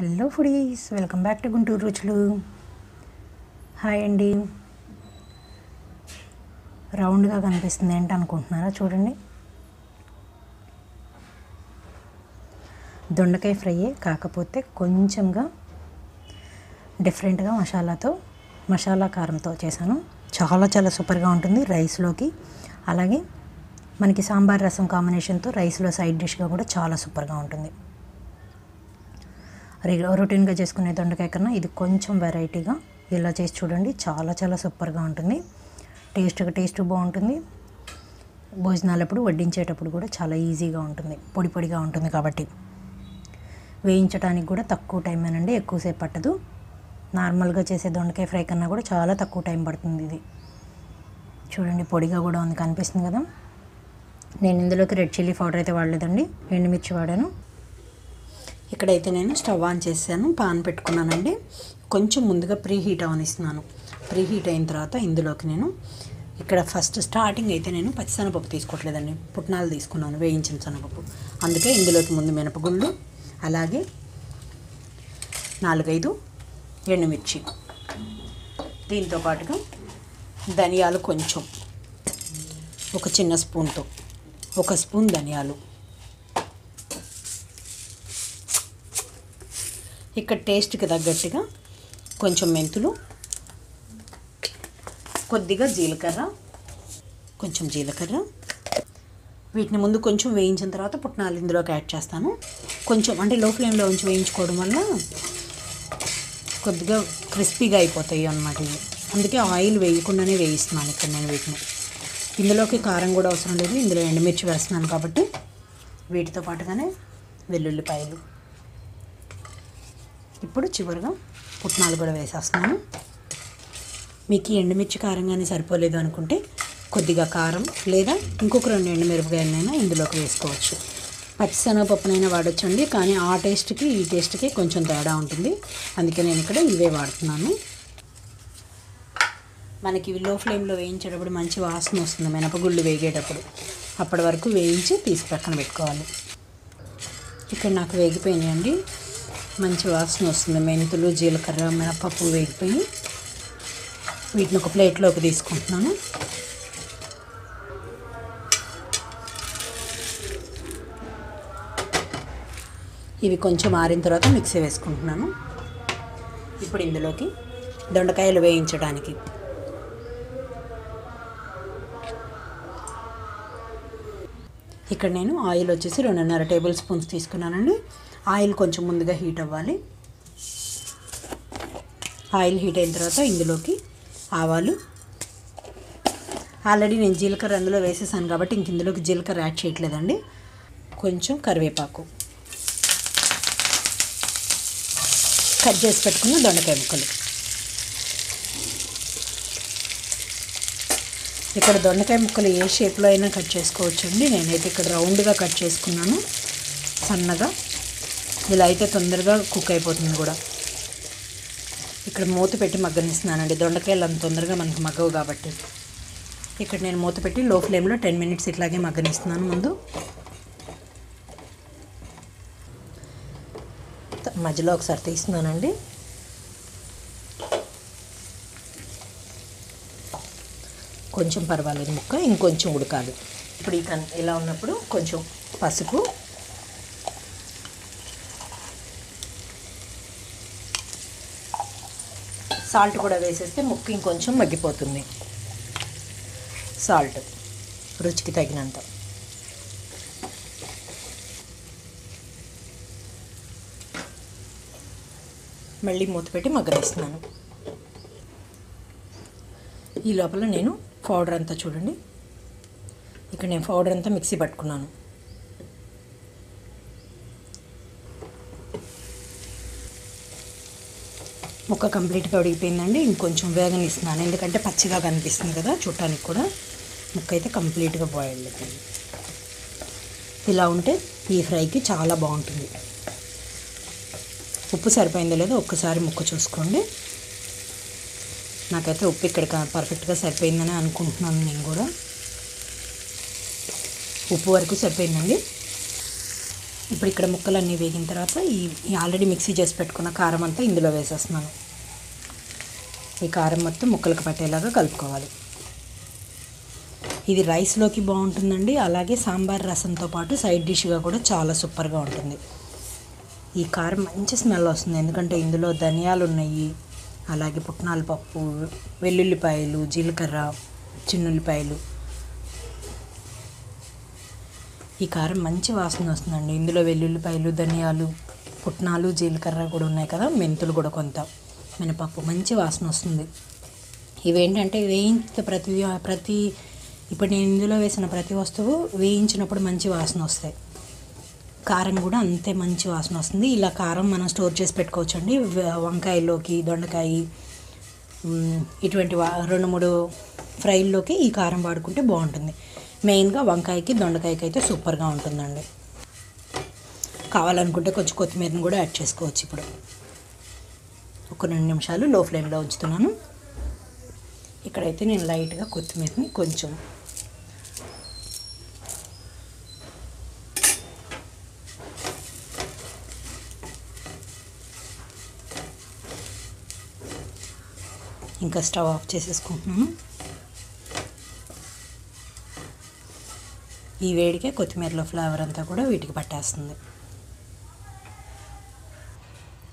Hello foodies welcome back to Guntur Ruchulu. Hi అండి. రౌండ్గా కనిపిస్తుంది ఏంటి అనుకుంటున్నారా చూడండి. దొండకాయ ఫ్రై కాకపోతే కొంచెంగా డిఫరెంట్గా మసాలాతో మసాలా కారంతో చేశాను. చాలా చాలా సూపర్గా ఉంటుంది రైస్లోకి. అలాగే మనకి సాంబార్ రసం కాంబినేషన్తో రైస్లో సైడ్ డిష్గా కూడా చాలా సూపర్గా ఉంటుంది. రొటీన్గా చేసుకునే దొండకాయ కన్నా ఇది కొంచెం వెరైటీగా ఇలా చేసి చూడండి. చాలా చాలా సూపర్గా ఉంటుంది. టేస్ట్గా టేస్ట్ బాగుంటుంది. భోజనాలప్పుడు వడ్డించేటప్పుడు కూడా చాలా ఈజీగా ఉంటుంది. పొడి పొడిగా ఉంటుంది కాబట్టి. వేయించడానికి కూడా తక్కువ టైమేనండి ఎక్కువసేపు పట్టదు. నార్మల్గా చేసే దొండకాయ ఫ్రై కన్నా కూడా చాలా తక్కువ టైం పడుతుంది ఇది. చూడండి పొడిగా కూడా ఉంది కనిపిస్తుంది కదా. నేను ఇందులోకి రెడ్ చిల్లీ పౌడర్ అయితే వాడలేదండి. ఎండుమిర్చి వాడాను. ఇక్కడైతే నేను స్టవ్ ఆన్ చేశాను పాన్ పెట్టుకున్నానండి. కొంచెం ముందుగా ప్రీ హీట్ అవనిస్తున్నాను ప్రీ హీట్ అయిన తర్వాత ఇందులోకి నేను ఇక్కడ ఫస్ట్ స్టార్టింగ్ అయితే నేను పచ్చిశనగపప్పు తీసుకోవట్లేదండి. పుట్నాలు తీసుకున్నాను వేయించిన శనగపప్పు. అందుకే ఇందులోకి ముందు మినపగుళ్ళు అలాగే నాలుగైదు ఎండుమిర్చి. దీంతో పాటుగా ధనియాలు కొంచెం ఒక చిన్న స్పూన్తో ఒక స్పూన్ ధనియాలు. ఇక్కడ టేస్ట్కి తగ్గట్టుగా కొంచెం మెంతులు కొద్దిగా జీలకర్ర కొంచెం జీలకర్ర. వీటిని ముందు కొంచెం వేయించిన తర్వాత పుట్నాలు ఇందులోకి యాడ్ చేస్తాను. కొంచెం అంటే లో ఫ్లేమ్లో ఉంచి వేయించుకోవడం వల్ల కొద్దిగా క్రిస్పీగా అయిపోతాయి అన్నమాట ఇవి. అందుకే ఆయిల్ వేయకుండానే వేయిస్తున్నాను ఇక్కడ నేను వీటిని. ఇందులోకి కారం కూడా అవసరం లేదు. ఇందులో ఎండుమిర్చి వేస్తున్నాను కాబట్టి వీటితో పాటుగానే వెల్లుల్లిపాయలు ఇప్పుడు చివరిగా పుట్నాలు కూడా వేసేస్తున్నాను. మీకు ఎండుమిర్చి కారం కానీ సరిపోలేదు అనుకుంటే కొద్దిగా కారం లేదా ఇంకొక రెండు ఎండుమిరపకాయలనైనా ఇందులోకి వేసుకోవచ్చు. పచ్చిశనగపప్పునైనా వాడచ్చండి కానీ ఆ టేస్ట్కి ఈ టేస్ట్కి కొంచెం తేడా ఉంటుంది. అందుకే నేను ఇక్కడ ఇవే వాడుతున్నాను. మనకి లో ఫ్లేమ్లో వేయించేటప్పుడు మంచి వాసన వస్తుంది మినపగుళ్ళు వేగేటప్పుడు. అప్పటి వరకు వేయించి తీసి పక్కన పెట్టుకోవాలి. ఇక్కడ నాకు వేగిపోయినాయండి. మంచి వాసన వస్తుంది. మెంతులు జీలకర్ర మినపప్పు వేగిపోయి వీటిని ఒక ప్లేట్లోకి తీసుకుంటున్నాను. ఇవి కొంచెం ఆరిన తర్వాత మిక్సీ వేసుకుంటున్నాను. ఇప్పుడు ఇందులోకి దొండకాయలు వేయించడానికి. ఇక్కడ నేను ఆయిల్ వచ్చేసి రెండున్నర టేబుల్ స్పూన్స్ తీసుకున్నానండి. ఆయిల్ కొంచెం ముందుగా హీట్ అవ్వాలి. ఆయిల్ హీట్ అయిన తర్వాత ఇందులోకి ఆవాలు. ఆల్రెడీ నేను జీలకర్ర అందులో వేసేసాను కాబట్టి ఇంక ఇందులోకి జీలకర్ర యాడ్ చేయట్లేదండి. కొంచెం కరివేపాకు. కట్ చేసి పెట్టుకున్న దొండకాయ ముక్కలు. ఇక్కడ దొండకాయ ముక్కలు ఏ షేప్లో అయినా కట్ చేసుకోవచ్చండి. నేనైతే ఇక్కడ రౌండ్గా కట్ చేసుకున్నాను. సన్నగా. ఇలా అయితే తొందరగా కుక్ అయిపోతుంది కూడా. ఇక్కడ మూత పెట్టి మగ్గనిస్తున్నానండి. దొండకాయలు అంత తొందరగా మనకు మగ్గవు కాబట్టి. ఇక్కడ నేను మూత పెట్టి లో ఫ్లేమ్లో టెన్ మినిట్స్ ఇట్లాగే మగ్గనిస్తున్నాను ముందు. మధ్యలో ఒకసారి తీస్తున్నానండి. కొంచెం పర్వాలేదు ముక్క ఇంకొంచెం ఉడకాలి. ఇప్పుడు ఇక ఇలా ఉన్నప్పుడు కొంచెం పసుపు సాల్ట్ కూడా వేసేస్తే ముక్క ఇంకొంచెం మగ్గిపోతుంది. సాల్ట్ రుచికి తగినంత. మళ్ళీ మూత పెట్టి మగ్గనిస్తున్నాను. ఈ లోపల నేను పౌడర్ అంతా చూడండి. ఇక్కడ నేను పౌడర్ అంతా మిక్సీ పట్టుకున్నాను. ముక్క కంప్లీట్గా ఉడికిపోయిందండి ఇంకొంచెం వేగనిస్తున్నాను ఎందుకంటే పచ్చిగా కనిపిస్తుంది కదా చూడటానికి కూడా. ముక్క అయితే కంప్లీట్గా బాయిల్ అయిపోయింది. ఇలా ఉంటే ఈ ఫ్రైకి చాలా బాగుంటుంది. ఉప్పు సరిపోయిందో లేదో ఒక్కసారి ముక్క చూసుకోండి. నాకైతే ఉప్పు ఇక్కడ పర్ఫెక్ట్గా సరిపోయిందని అనుకుంటున్నాను నేను కూడా. ఉప్పు వరకు సరిపోయిందండి. ఇప్పుడు ఇక్కడ ముక్కలన్నీ వేగిన తర్వాత ఈ ఆల్రెడీ మిక్సీ చేసి పెట్టుకున్న కారం అంతా ఇందులో వేసేస్తున్నాను. ఈ కారం మొత్తం ముక్కలకు పట్టేలాగా కలుపుకోవాలి. ఇది రైస్లోకి బాగుంటుందండి. అలాగే సాంబార్ రసంతో పాటు సైడ్ డిష్గా కూడా చాలా సూపర్గా ఉంటుంది. ఈ కారం మంచి స్మెల్ వస్తుంది. ఎందుకంటే ఇందులో ధనియాలు ఉన్నాయి. అలాగే పుట్నాల పప్పు వెల్లుల్లిపాయలు జీలకర్ర చిన్నుల్లిపాయలు ఈ కారం మంచి వాసన వస్తుందండి. ఇందులో వెల్లుల్లిపాయలు ధనియాలు పుట్నాలు జీలకర్ర కూడా ఉన్నాయి కదా మెంతులు కూడా కొంత. మినపప్పు మంచి వాసన వస్తుంది. ఇవేంటంటే వేయించిన ప్రతి ప్రతి ఇప్పుడు నేను ఇందులో వేసిన ప్రతి వస్తువు వేయించినప్పుడు మంచి వాసన వస్తాయి. కారం కూడా అంతే మంచి వాసన వస్తుంది. ఇలా కారం మనం స్టోర్ చేసి పెట్టుకోవచ్చండి. వంకాయల్లోకి వంకాయలోకి దొండకాయ ఇటువంటి వా- రెండు మూడు ఫ్రైల్లోకి ఈ కారం వాడుకుంటే బాగుంటుంది. మెయిన్గా వంకాయకి దొండకాయకి అయితే సూపర్గా ఉంటుందండి. కావాలనుకుంటే కొంచెం కొత్తిమీరని కూడా యాడ్ చేసుకోవచ్చు ఇప్పుడు. ఒక రెండు నిమిషాలు లో ఫ్లేమ్లో ఉంచుతున్నాను. ఇక్కడైతే నేను లైట్గా కొత్తిమీరని కొంచెం ఇంకా స్టవ్ ఆఫ్ చేసేసుకుంటున్నాను. ఈ వేడికే కొత్తిమీరలో ఫ్లేవర్ అంతా కూడా వీటికి పట్టేస్తుంది.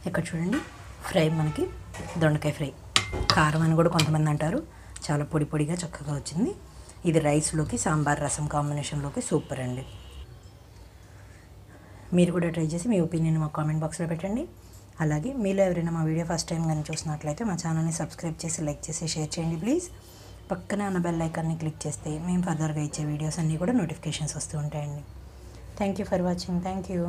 ఇక్కడ చూడండి ఫ్రై మనకి దొండకాయ ఫ్రై. కారం అని కూడా కొంతమంది అంటారు. చాలా పొడి పొడిగా చక్కగా వచ్చింది. ఇది రైస్లోకి సాంబార్ రసం కాంబినేషన్లోకి సూపర్ అండి. మీరు కూడా ట్రై చేసి మీ ఒపీనియన్ మా కామెంట్ బాక్స్లో పెట్టండి. అలాగే మీలో ఎవరైనా మా వీడియో ఫస్ట్ టైం కానీ చూసినట్లయితే మా ఛానల్ని సబ్స్క్రైబ్ చేసి లైక్ చేసి షేర్ చేయండి ప్లీజ్. పక్కనే ఉన్న బెల్ ఐకాన్ని క్లిక్ చేస్తే మేము ఫర్దర్గా ఇచ్చే వీడియోస్ అన్నీ కూడా నోటిఫికేషన్స్ వస్తూ ఉంటాయండి. Thank you for watching thank you